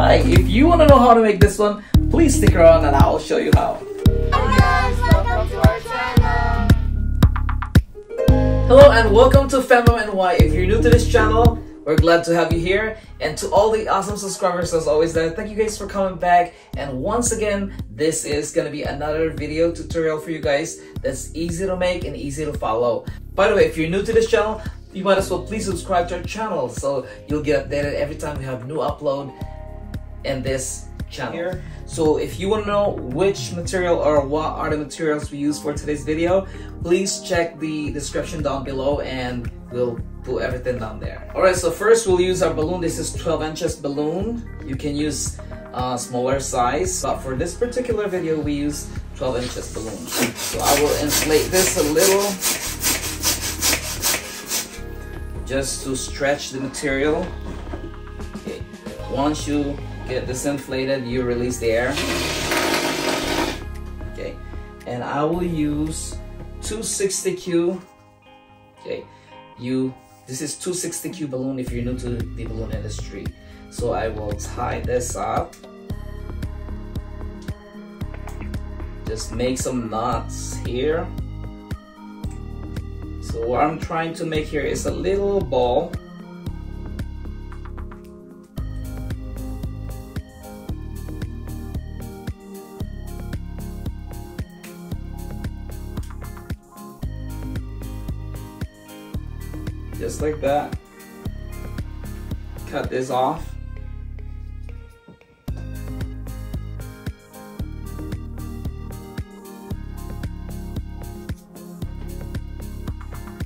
Hi, if you want to know how to make this one, please stick around and I'll show you how. Hello and welcome to FamBam NY. If you're new to this channel, we're glad to have you here. And to all the awesome subscribers as always uh, thank you guys for coming back. And once again, this is gonna be another video tutorial for you guys that's easy to make and easy to follow. By the way, if you're new to this channel, you might as well please subscribe to our channel so you'll get updated every time we have new upload in this channel. Here. So if you want to know which material or what are the materials we use for today's video, please check the description down below and we'll put everything down there. Alright, so first we'll use our balloon. This is 12 inches balloon. You can use uh, smaller size, but for this particular video we use 12 inches balloon. So I will inflate this a little just to stretch the material. Okay. Once you get this inflated, you release the air. Okay, and I will use 260Q. Okay, you, this is 260Q balloon if you're new to the balloon industry. So I will tie this up. Just make some knots here. So what I'm trying to make here is a little ball just like that. Cut this off.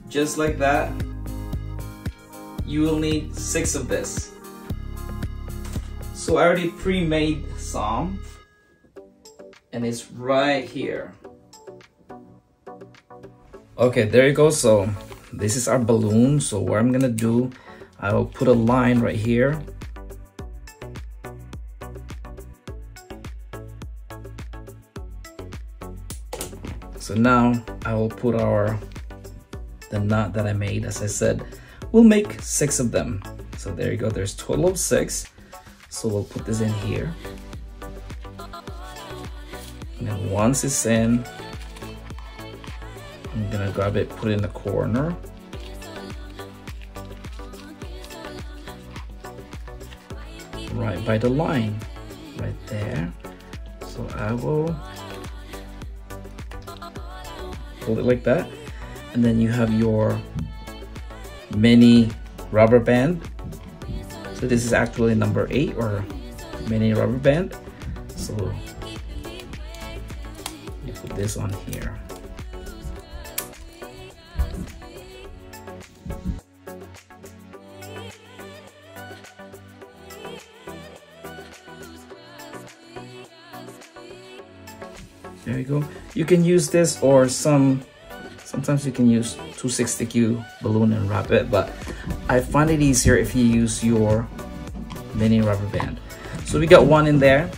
Just like that. You will need six of this. So I already pre-made some and it's right here. Okay, there you go. So this is our balloon so what I'm gonna do I will put a line right here. So now I will put our the knot that I made. As I said we'll make six of them. So there you go there's total of six. So we'll put this in here. And once it's in grab it, put it in the corner. Right by the line, right there. So I will hold it like that. And then you have your mini rubber band. So this is actually number eight or mini rubber band. So you put this on here. There you go. You can use this or some sometimes you can use 260q balloon and wrap it but i find it easier if you use your mini rubber band. So we got one in there.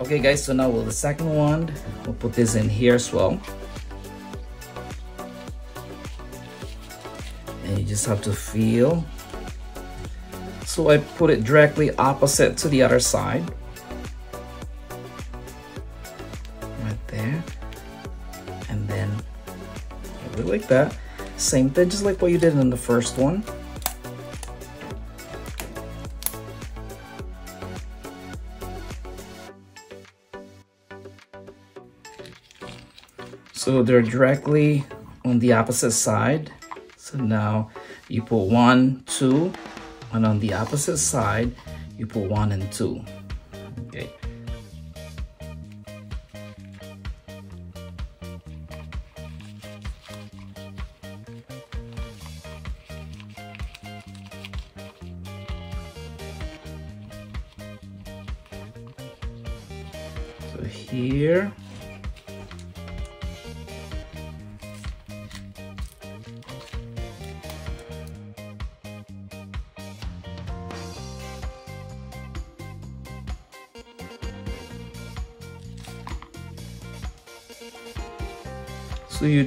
Okay guys so now with the second one we'll put this in here as well just have to feel so i put it directly opposite to the other side Right there. And then like that. Same thing, just like what you did in the first one. So they're directly on the opposite side. So now you put one, two, and on the opposite side, you put one and two. Okay.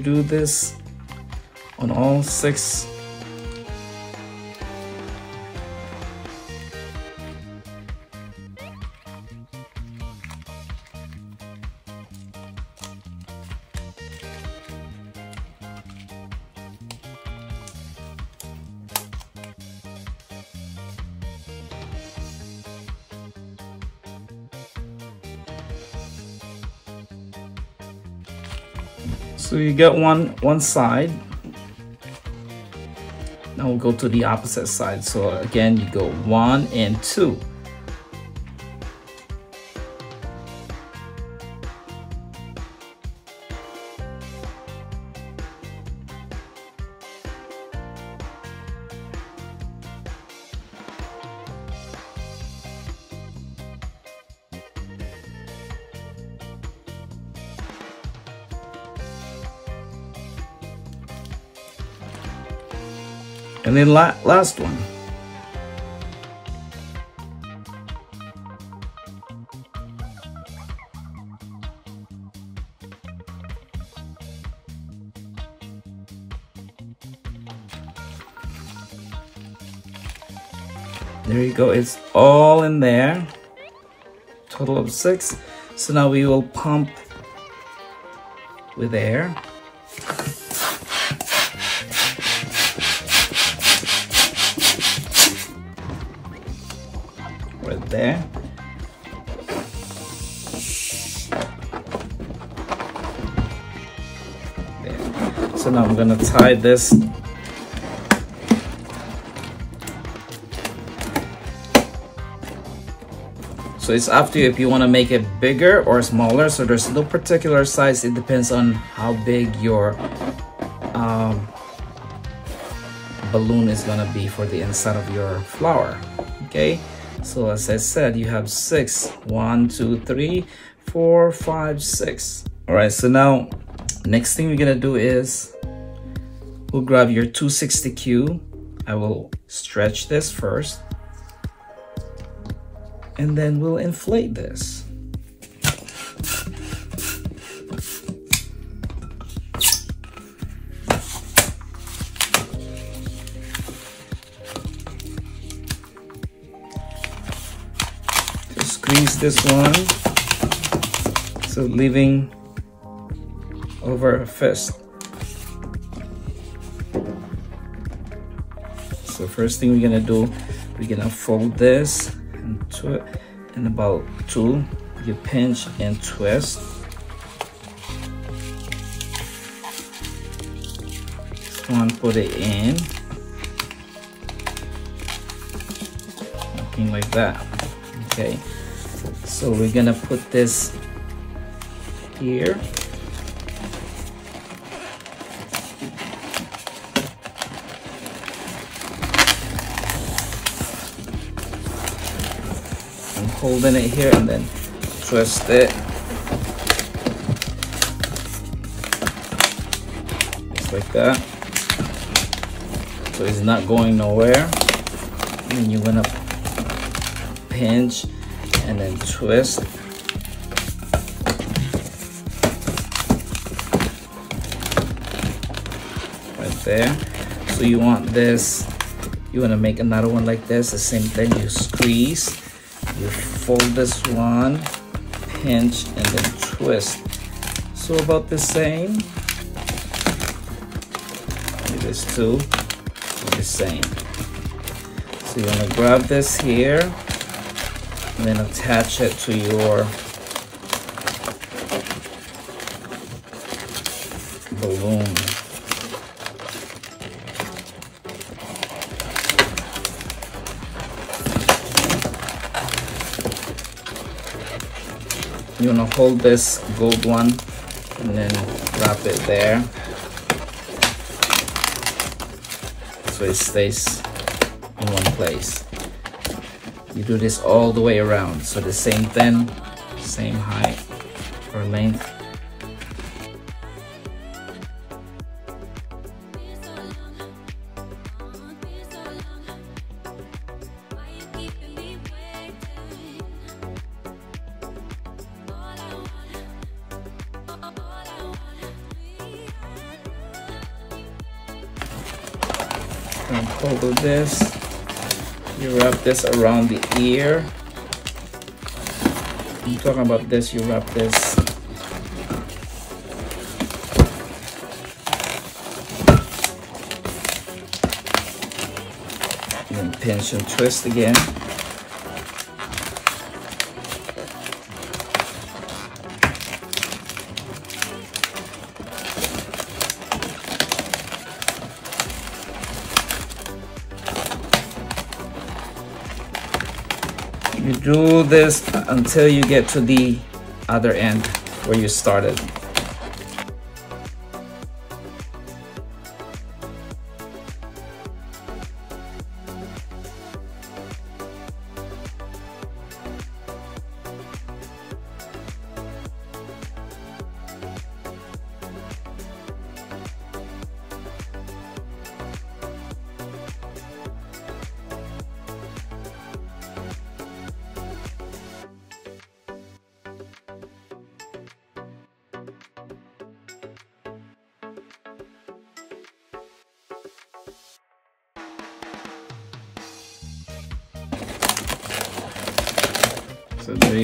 Do this on all six So you get one one side. Now we'll go to the opposite side. So again, you go one and two. La last one. There you go, it's all in there. Total of six. So now we will pump with air. There. there. So now I'm gonna tie this So it's up to you if you want to make it bigger or smaller. So there's no particular size. It depends on how big your um, balloon is gonna be for the inside of your flower. Okay. So as I said, you have six. One, two, three, four, five, six. All right, so now next thing we're gonna do is we'll grab your 260Q. I will stretch this first. And then we'll inflate this. Squeeze this one. So leaving over a fist so first thing we're gonna do we're gonna fold this into it in about two you pinch and twist. This one put it in. Looking like that okay so we're gonna put this here. I'm holding it here and then twist it. Just like that. So it's not going nowhere. And you're gonna pinch and then twist. Right there. So you want this you want to make another one like this the same thing. You squeeze you fold this one pinch and then twist. So about the same. This too the same. So you want to grab this here and then attach it to your balloon. You want to hold this gold one and then wrap it there so it stays in one place you do this all the way around. So the same thing same height or length this around the ear. I'm talking about this you wrap this. And pinch and twist again this until you get to the other end where you started.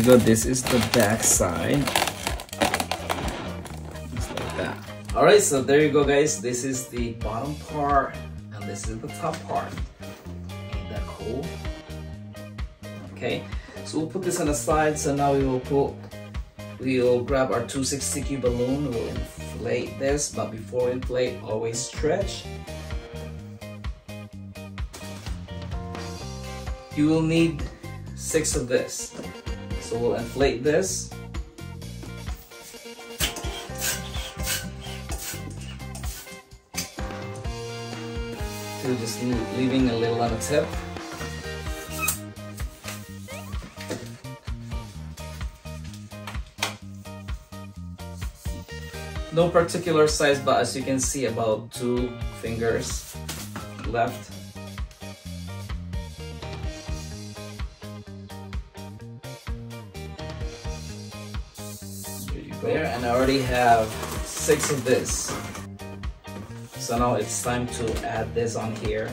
So this is the back side. Just like that. Alright, so there you go guys. This is the bottom part and this is the top part. Ain't that cool? Okay, so we'll put this on the side. So now we will put, we will grab our 260Q balloon, we'll inflate this, but before we inflate, always stretch. You will need six of this. So we'll inflate this. So just leaving a little on the tip. No particular size, but as you can see, about two fingers left. There and I already have six of this. So now it's time to add this on here.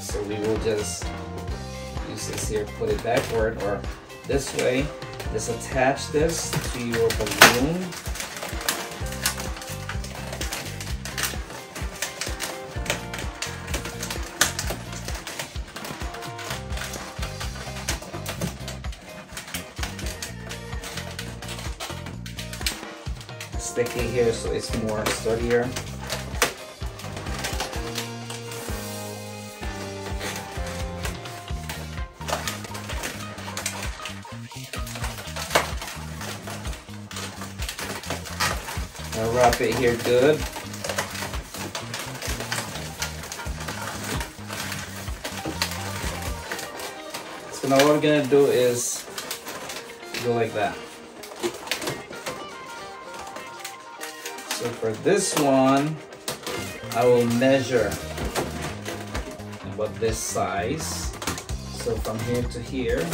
So we will just use this here, put it backward or this way. Just attach this to your balloon. Sticky here so it's more sturdier. I'll wrap it here good. So now what we're gonna do is go like that. For this one, I will measure about this size. So from here to here.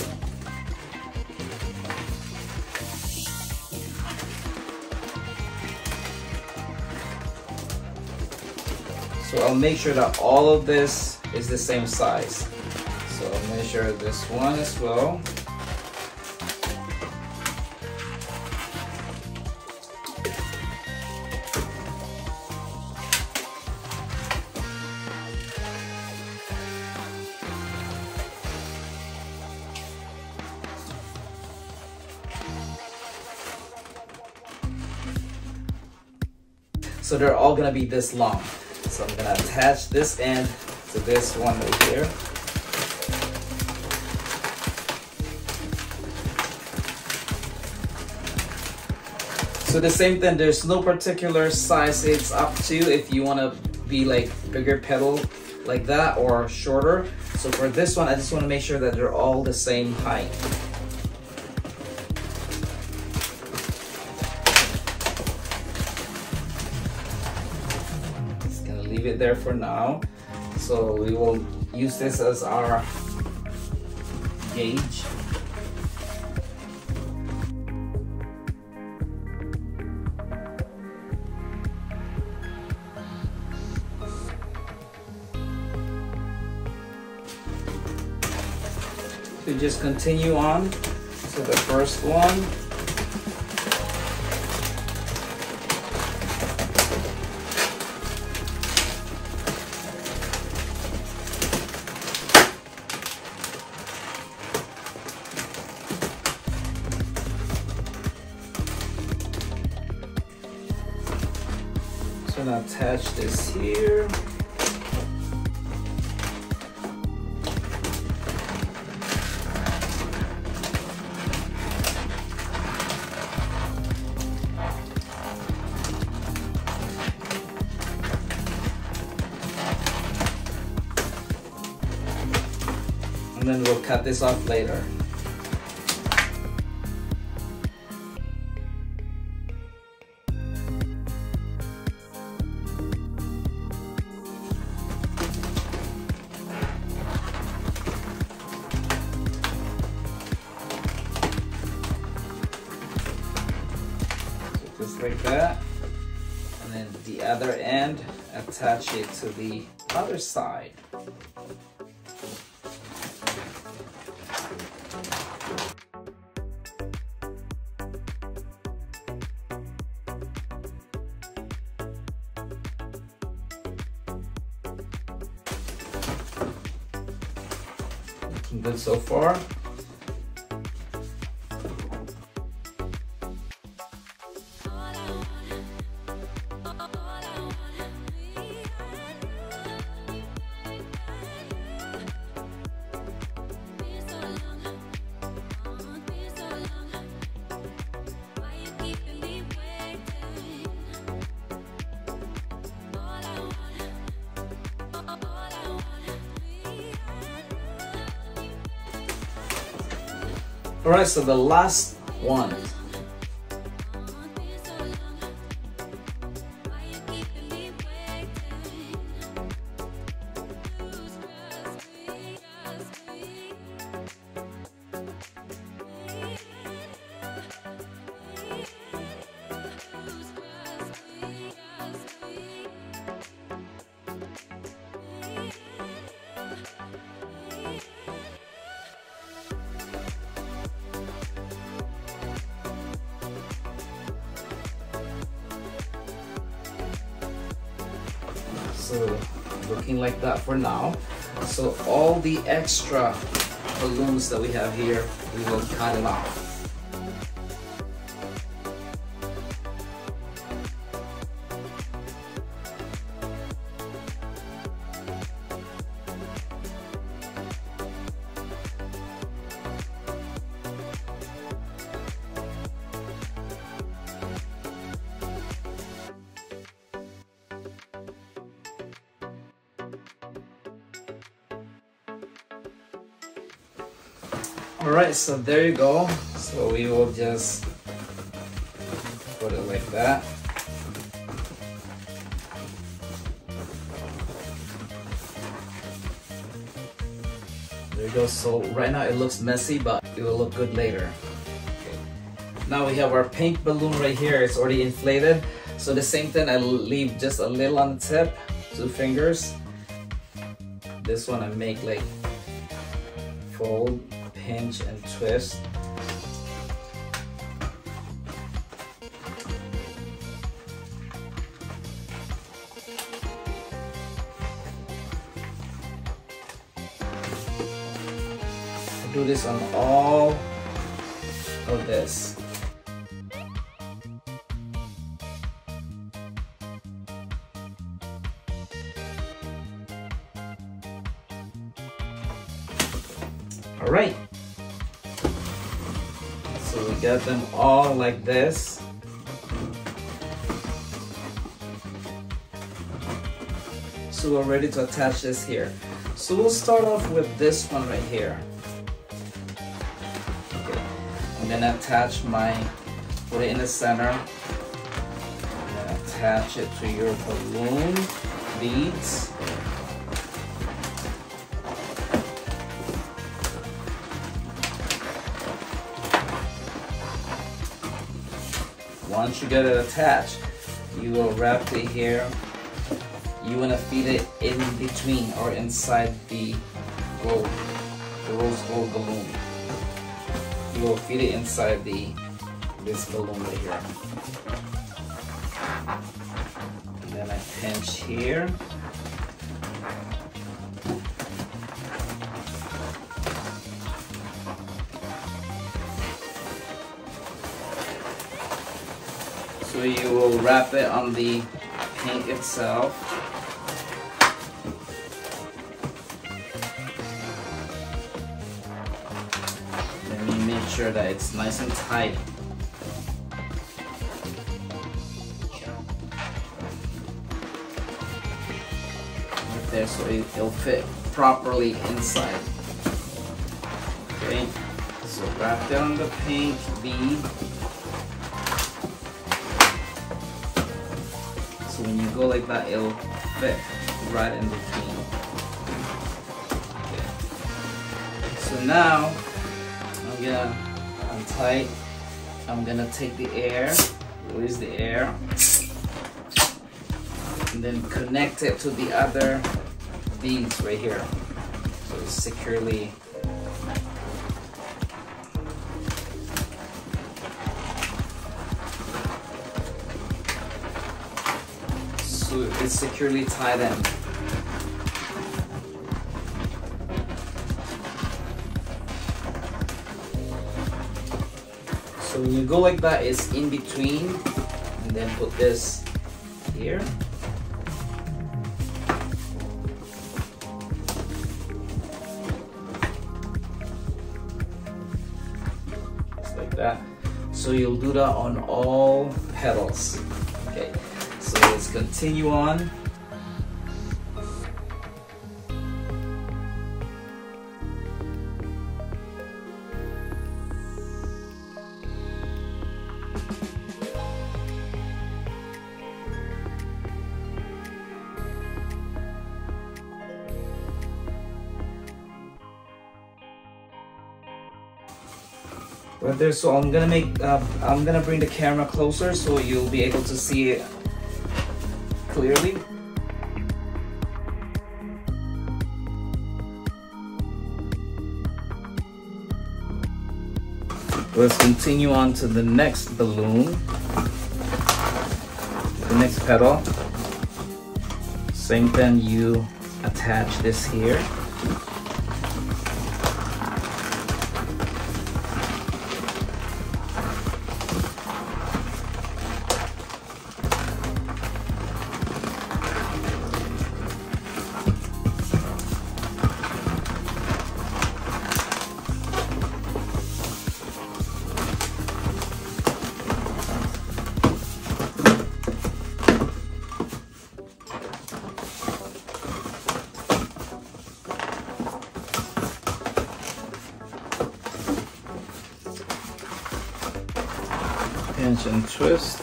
So I'll make sure that all of this is the same size. So I'll measure this one as well. So they're all gonna be this long. So I'm gonna attach this end to this one right here. So the same thing, there's no particular size, it's up to if you wanna be like bigger petal like that or shorter. So for this one, I just wanna make sure that they're all the same height. It there for now. So we will use this as our gauge. To just continue on. to the first one here. and then we'll cut this off later. Like that. And then the other end attach it to the other side. Looking good so far All right, so the last one. For now. So all the extra balloons that we have here, we will cut it off. All right, so there you go. So we will just put it like that. There you go. So right now it looks messy, but it will look good later. Now we have our pink balloon right here. It's already inflated. So the same thing, I leave just a little on the tip, two fingers. This one I make like fold pinch and twist. do this on all of this. All right. Got them all like this. So we're ready to attach this here. So we'll start off with this one right here. Okay. I'm gonna attach my, put it in the center. Attach it to your balloon beads. Once you get it attached, you will wrap it here. You want to feed it in between or inside the gold, the rose gold balloon. You will feed it inside the this balloon right here. And then I pinch here. So you will wrap it on the paint itself. Let me make sure that it's nice and tight. Right there so it, it'll fit properly inside. Okay, so wrap down the paint bead. Go like that, it'll fit right in between. Okay. So now I'm gonna untie. I'm gonna take the air, release the air, and then connect it to the other beads right here. So it's securely securely tie them. So when you go like that, it's in between, and then put this here. Just like that. So you'll do that on all petals. Let's continue on. Right there, so I'm gonna make, uh, I'm gonna bring the camera closer so you'll be able to see it clearly. Let's continue on to the next balloon, the next petal. Same thing, you attach this here. Pinch and twist.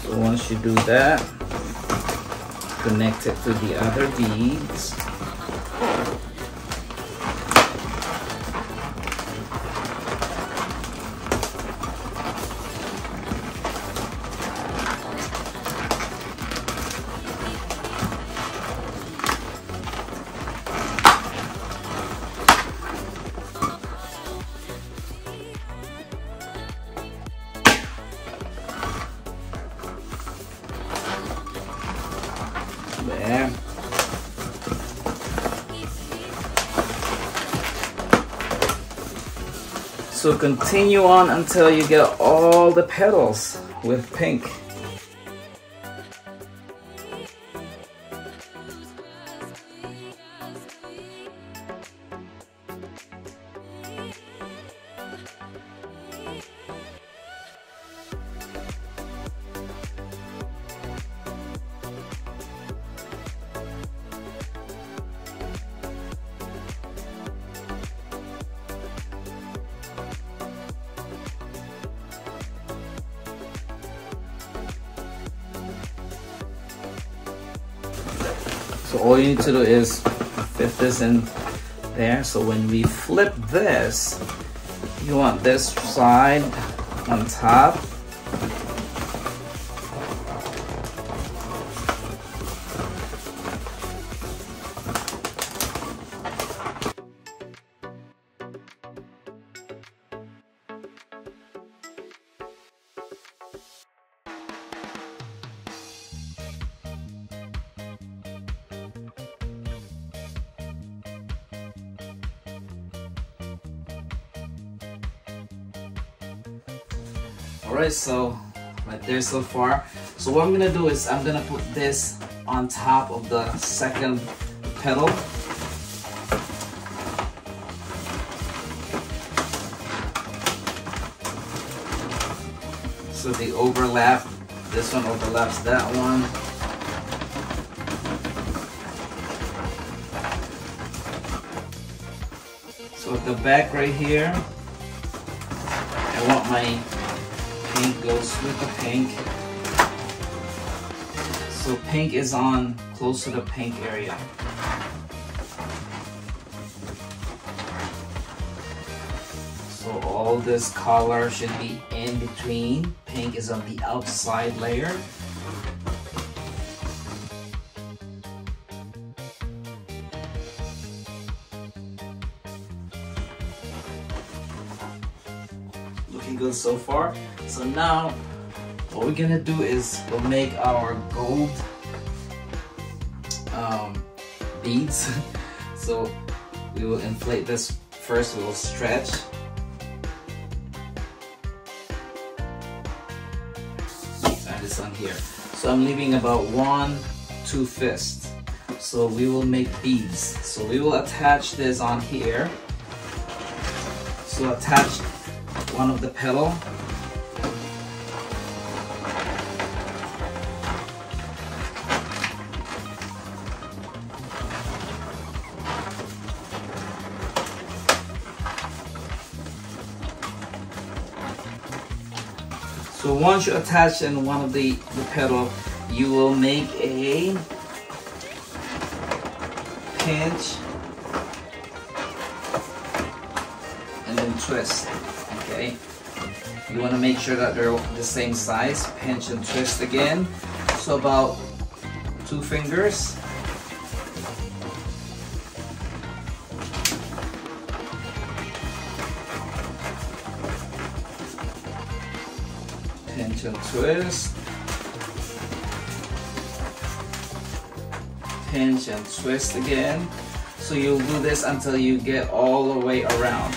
So once you do that, connect it to the other beads. So continue on until you get all the petals with pink. So all you need to do is fit this in there. So when we flip this, you want this side on top. Alright, so right there so far. So what I'm gonna do is I'm gonna put this on top of the second petal. So they overlap. This one overlaps that one. So at the back right here, I want my goes with the pink. So pink is on close to the pink area. So all this color should be in between. Pink is on the outside layer. Looking good so far. So now what we're gonna do is we'll make our gold um, beads. so we will inflate this first, we will stretch. Add this on here. So I'm leaving about one, two fists. So we will make beads. So we will attach this on here. So attach one of the petal. So once you attach in one of the, the petal, you will make a pinch and then twist, You wanna make sure that they're the same size, pinch and twist again. So about two fingers. pinch and twist. Pinch and twist again. So you'll do this until you get all the way around.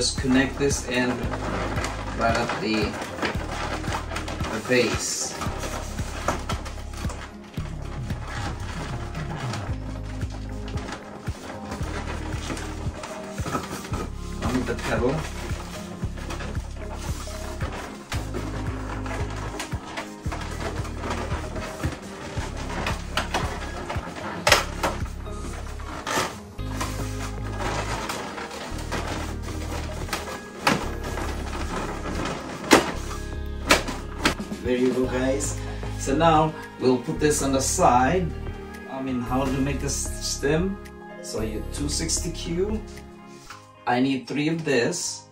Just connect this end right at the, the base. On the petal. Now we'll put this on the side. I mean how to make this stem. So you 260Q. I need three of this.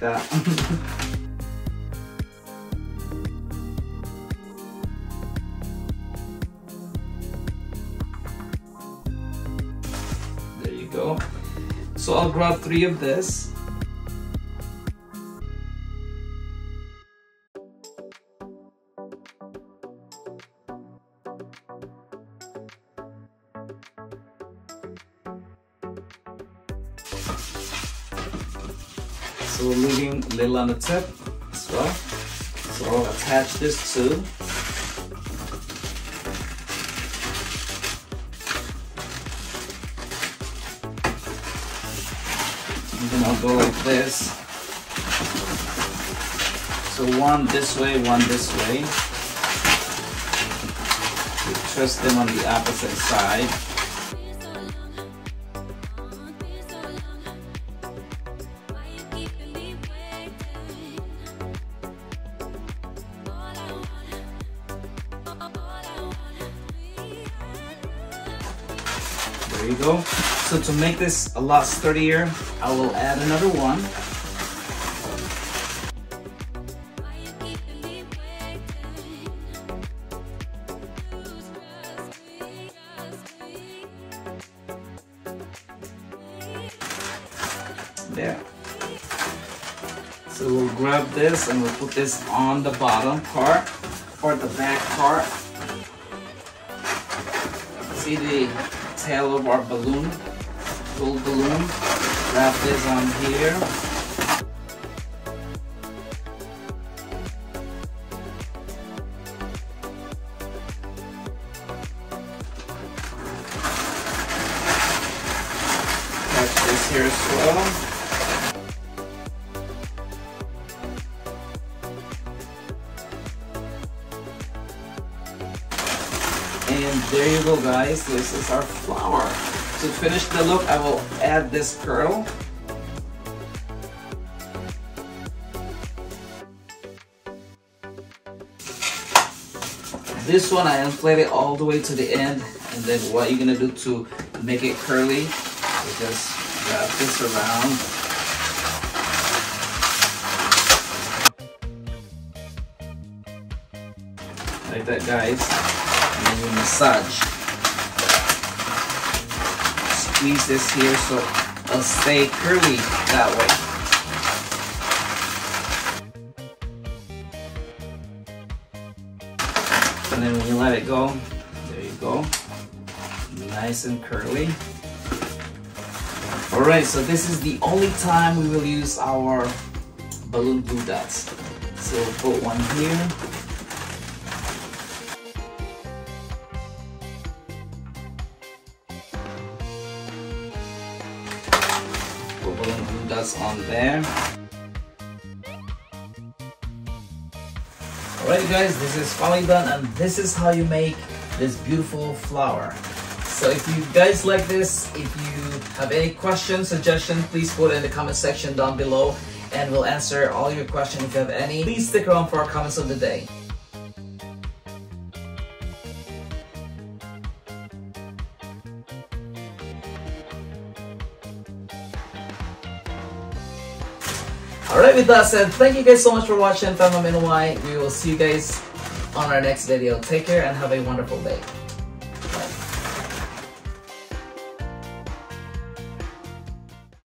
Like that. there you go. So I'll grab three of this. On the tip as well. So I'll attach this too. And then I'll go like this. So one this way, one this way. Twist them on the opposite side. So to make this a lot sturdier, I will add another one. There. So we'll grab this and we'll put this on the bottom part or the back part. See the tail of our balloon, gold balloon. Wrap this on here. Catch this here as well. And there you go guys, this is our flower. To finish the look, I will add this curl. This one I inflate it all the way to the end and then what you're gonna do to make it curly? Just wrap this around. Like that guys. And then you massage squeeze this here so it'll stay curly that way. And then when you let it go there you go. Nice and curly. All right so this is the only time we will use our balloon glue dots. So we'll put one here on there. Alright guys, this is finally done and this is how you make this beautiful flower. So if you guys like this, if you have any questions, suggestions, please put in the comment section down below and we'll answer all your questions if you have any. Please stick around for our comments of the day. With that said, thank you guys so much for watching FamBam NY. We will see you guys on our next video. Take care and have a wonderful day.